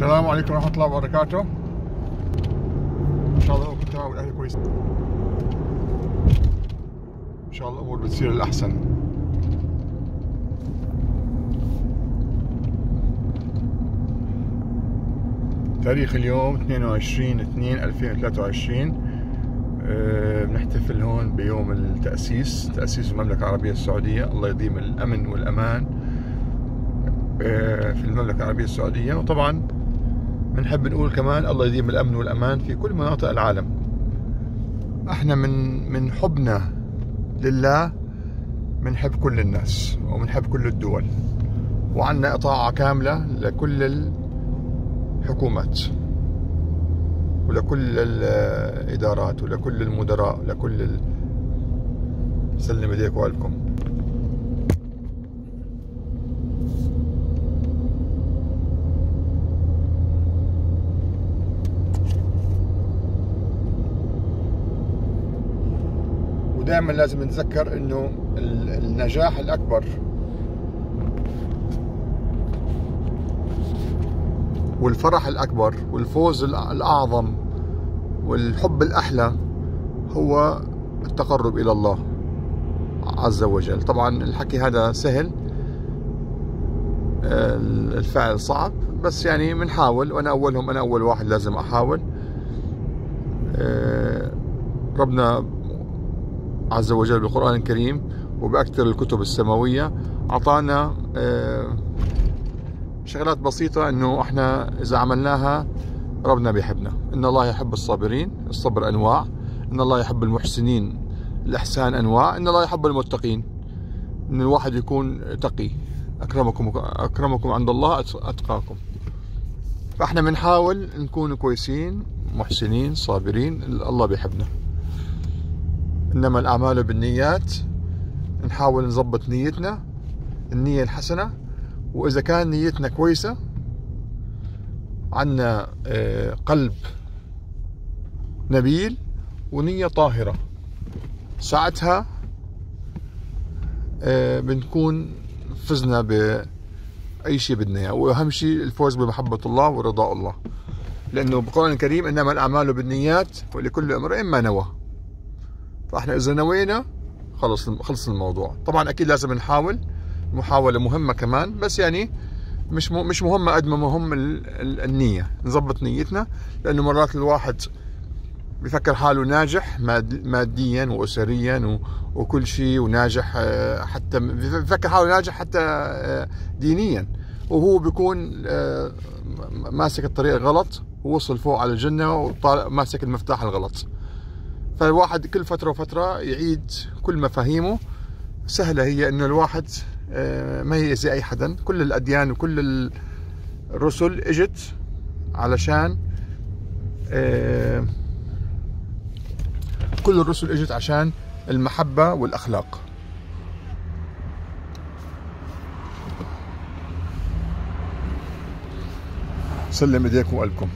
السلام عليكم ورحمة الله وبركاته. إن شاء الله الأمور تمام والأهل كويس. إن شاء الله الأمور بتصير الأحسن. تاريخ اليوم 22 2 2023 أه بنحتفل هون بيوم التأسيس تأسيس المملكة العربية السعودية. الله يديم الأمن والأمان أه في المملكة العربية السعودية. وطبعا بنحب نقول كمان الله يديم الأمن والأمان في كل مناطق العالم. إحنا من من حبنا لله بنحب كل الناس وبنحب كل الدول. وعندنا إطاعة كاملة لكل الحكومات ولكل الإدارات ولكل المدراء لكل ال... سلم إيديك والكم ودائما لازم نتذكر إنه النجاح الأكبر. والفرح الأكبر والفوز الأعظم والحب الأحلى هو التقرب إلى الله عز وجل. طبعا الحكي هذا سهل الفعل صعب بس يعني بنحاول وأنا أولهم أنا أول واحد لازم أحاول. ربنا عز وجل بالقرآن الكريم وبأكثر الكتب السماوية. أعطانا شغلات بسيطة إنه إحنا إذا عملناها ربنا بيحبنا. إن الله يحب الصابرين الصبر أنواع. إن الله يحب المحسنين الإحسان أنواع. إن الله يحب المتقين إن الواحد يكون تقي. أكرمكم أكرمكم عند الله أتقاكم. فإحنا بنحاول نكون كويسين محسنين صابرين. الله بيحبنا. إنما الأعمال بالنيات. نحاول نظبط نيتنا النية الحسنة. وإذا كان نيتنا كويسة عندنا قلب نبيل ونية طاهرة. ساعتها بنكون فزنا بأي شيء بدنا إياه. وأهم شيء الفوز بمحبة الله ورضاء الله. لأنه بالقرآن الكريم إنما الأعمال بالنيات ولكل امرئ ما نوى. فإحنا إذا نوينا خلص خلص الموضوع. طبعا أكيد لازم نحاول. محاولة مهمة كمان بس يعني مش مش مهمة قد ما مهم النية. نظبط نيتنا لأنه مرات الواحد بفكر حاله ناجح ماديا وأسريا وكل شيء وناجح حتى بفكر حاله ناجح حتى دينيا. وهو بيكون ماسك الطريق الغلط ووصل فوق على الجنة وماسك المفتاح الغلط. فالواحد كل فترة وفترة يعيد كل مفاهيمه. سهلة هي إنه الواحد ما يأذي أي حدا. كل الأديان وكل الرسل إجت علشان كل الرسل إجت عشان المحبة والأخلاق. سلم إيديكم وقلبكم.